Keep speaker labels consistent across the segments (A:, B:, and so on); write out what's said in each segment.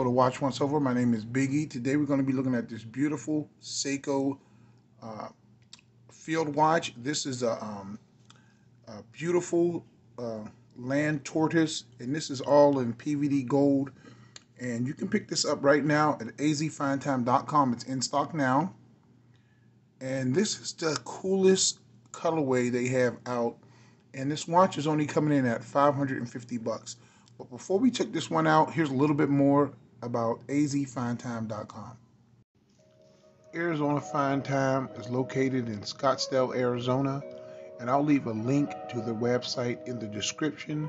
A: episode of Watch Once Over. My name is Biggie. Today we're going to be looking at this beautiful Seiko uh, field watch. This is a, um, a beautiful uh, land tortoise, and this is all in PVD gold. And you can pick this up right now at azfinetime.com. It's in stock now. And this is the coolest colorway they have out. And this watch is only coming in at 550 bucks. But before we check this one out, here's a little bit more about azfinetime.com. Arizona Fine Time is located in Scottsdale, Arizona, and I'll leave a link to the website in the description.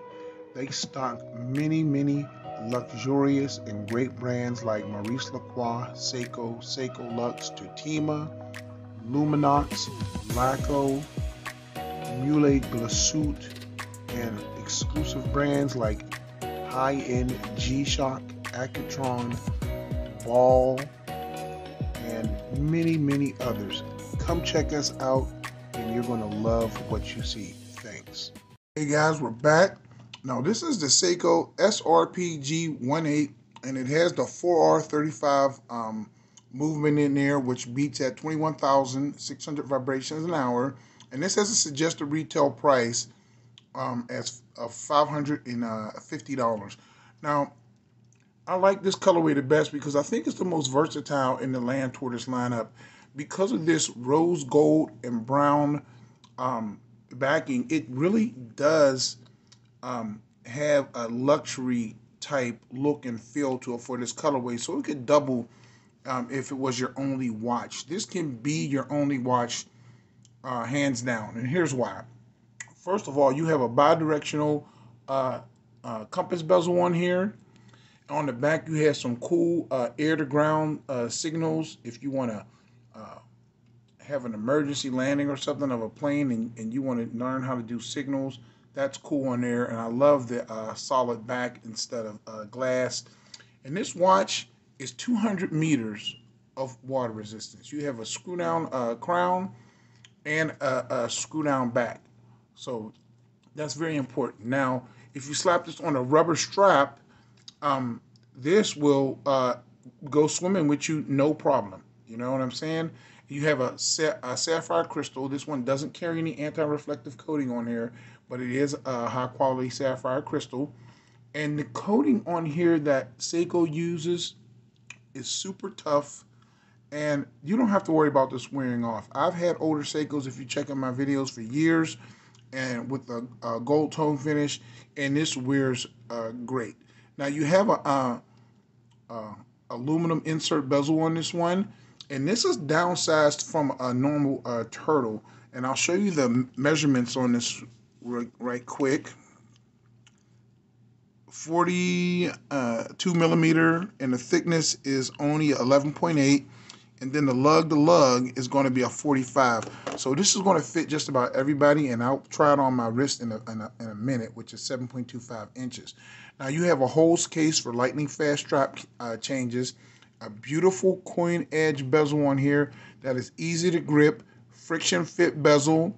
A: They stock many, many luxurious and great brands like Maurice Lacroix, Seiko, Seiko Lux, Tutima, Luminox, Laco, Mühle Glashütte, and exclusive brands like high-end G-Shock, Accutron, Ball, and many, many others. Come check us out and you're going to love what you see. Thanks. Hey guys, we're back. Now this is the Seiko SRPG18 and it has the 4R35 um, movement in there which beats at 21,600 vibrations an hour and this has a suggested retail price um, as of $550. Now, I like this colorway the best because I think it's the most versatile in the Land Tortoise lineup because of this rose gold and brown um, backing. It really does um, have a luxury type look and feel to it for this colorway. So it could double um, if it was your only watch. This can be your only watch uh, hands down. And here's why. First of all, you have a bidirectional uh, uh, compass bezel on here. On the back, you have some cool uh, air-to-ground uh, signals if you want to uh, have an emergency landing or something of a plane and, and you want to learn how to do signals. That's cool on there, and I love the uh, solid back instead of glass. And this watch is 200 meters of water resistance. You have a screw-down crown and a, a screw-down back. So that's very important. Now, if you slap this on a rubber strap, um, this will uh, go swimming with you no problem. You know what I'm saying? You have a, a sapphire crystal. This one doesn't carry any anti-reflective coating on here, but it is a high quality sapphire crystal. And the coating on here that Seiko uses is super tough and you don't have to worry about this wearing off. I've had older Seikos, if you check out my videos for years, and with a, a gold tone finish, and this wears uh, great. Now you have a, a, a, aluminum insert bezel on this one, and this is downsized from a normal uh, turtle. And I'll show you the measurements on this right, right quick. 42 uh, millimeter, and the thickness is only 11.8 and then the lug to lug is going to be a 45. So this is going to fit just about everybody, and I'll try it on my wrist in a, in a, in a minute, which is 7.25 inches. Now you have a hose case for lightning fast strap uh, changes, a beautiful coin edge bezel on here that is easy to grip, friction fit bezel,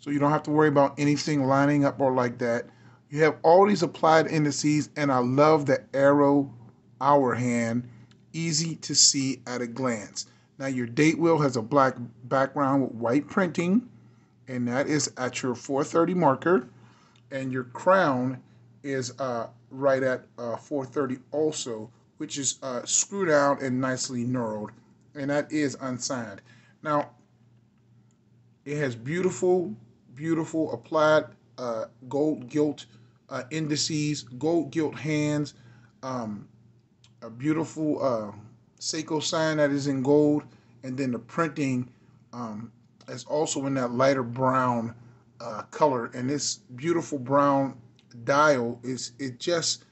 A: so you don't have to worry about anything lining up or like that. You have all these applied indices, and I love the arrow hour hand easy to see at a glance. Now your date wheel has a black background with white printing, and that is at your 430 marker. And your crown is uh, right at uh, 430 also, which is uh, screwed out and nicely knurled, and that is unsigned. Now, it has beautiful, beautiful applied uh, gold gilt uh, indices, gold gilt hands, um, a beautiful uh, Seiko sign that is in gold, and then the printing um, is also in that lighter brown uh, color. And this beautiful brown dial is it just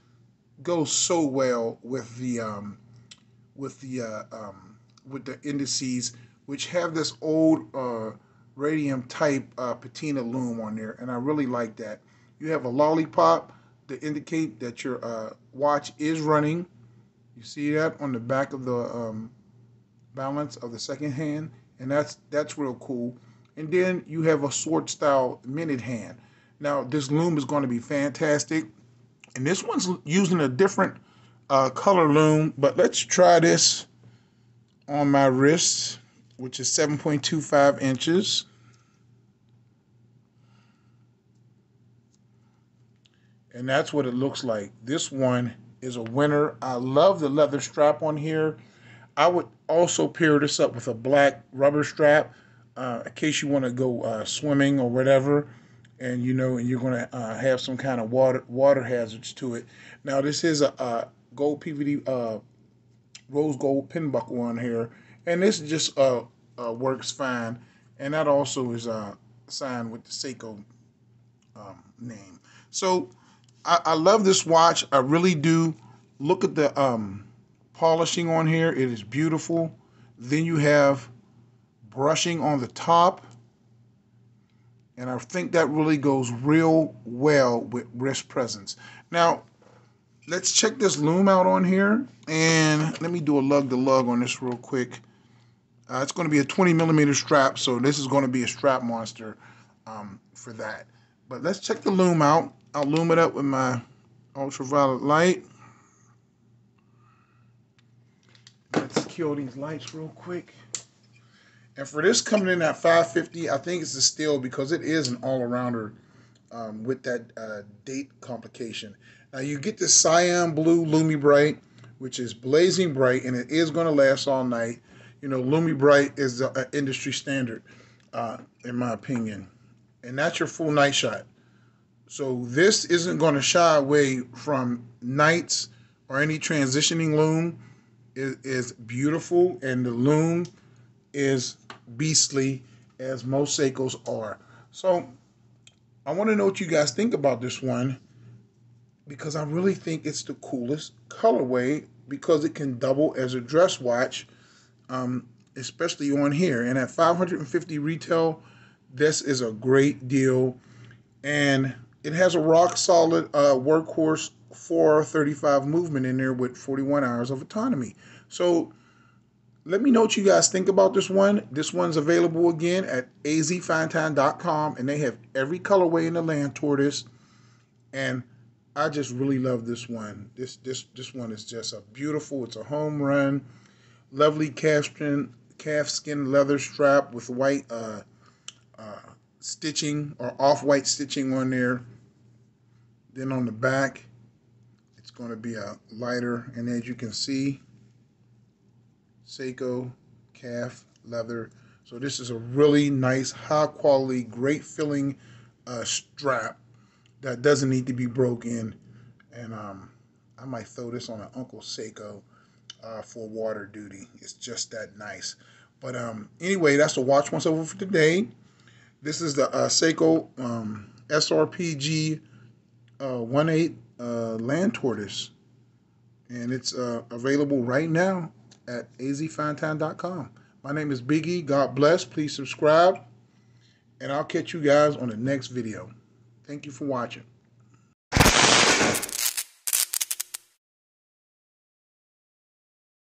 A: goes so well with the um, with the uh, um, with the indices, which have this old uh, radium type uh, patina lume on there, and I really like that. You have a lollipop to indicate that your uh, watch is running you see that on the back of the um, balance of the second hand, and that's that's real cool. And then you have a sword style minute hand. Now this lume is going to be fantastic, and this one's using a different uh, color lume. but let's try this on my wrist, which is 7.25 inches. And that's what it looks like. This one is a winner. I love the leather strap on here. I would also pair this up with a black rubber strap uh, in case you want to go uh, swimming or whatever, and you know, and you're going to uh, have some kind of water water hazards to it. Now, this is a, a gold PVD uh, rose gold pin buckle on here, and this just uh, uh, works fine. And that also is signed with the Seiko um, name. So I, I love this watch. I really do. Look at the um, polishing on here. It is beautiful. Then you have brushing on the top. And I think that really goes real well with wrist presence. Now, let's check this lume out on here. And let me do a lug to lug on this real quick. Uh, it's going to be a 20 millimeter strap, so this is going to be a strap monster um, for that. But let's check the lume out. I'll lume it up with my ultraviolet light. Let's kill these lights real quick. And for this coming in at 550, I think it's a steal because it is an all-arounder um, with that uh, date complication. Now you get the cyan blue LumiBrite, which is blazing bright, and it is going to last all night. You know, LumiBrite is an industry standard, uh, in my opinion. And that's your full night shot. So this isn't going to shy away from nights or any transitioning lume. It is beautiful, and the lume is beastly, as most Seikos are. So I want to know what you guys think about this one because I really think it's the coolest colorway because it can double as a dress watch, um, especially on here. And at 550 retail, this is a great deal. And it has a rock solid uh, workhorse 435 movement in there with 41 hours of autonomy. So let me know what you guys think about this one. This one's available again at azfinetime.com, and they have every colorway in the land tortoise. And I just really love this one. This this this one is just a beautiful. It's a home run, lovely calf skin calf skin leather strap with white uh, uh, stitching or off white stitching on there. Then on the back, it's going to be a lighter, and as you can see, Seiko calf leather. So this is a really nice, high quality, great filling uh, strap that doesn't need to be broken. And um, I might throw this on an Uncle Seiko uh, for water duty. It's just that nice. But um, anyway, that's the watch once over for today. This is the uh, Seiko um, SRPG uh, 18 uh, Land Tortoise. And it's uh, available right now at azfinetime.com. My name is Biggie. God bless. Please subscribe. And I'll catch you guys on the next video. Thank you for watching.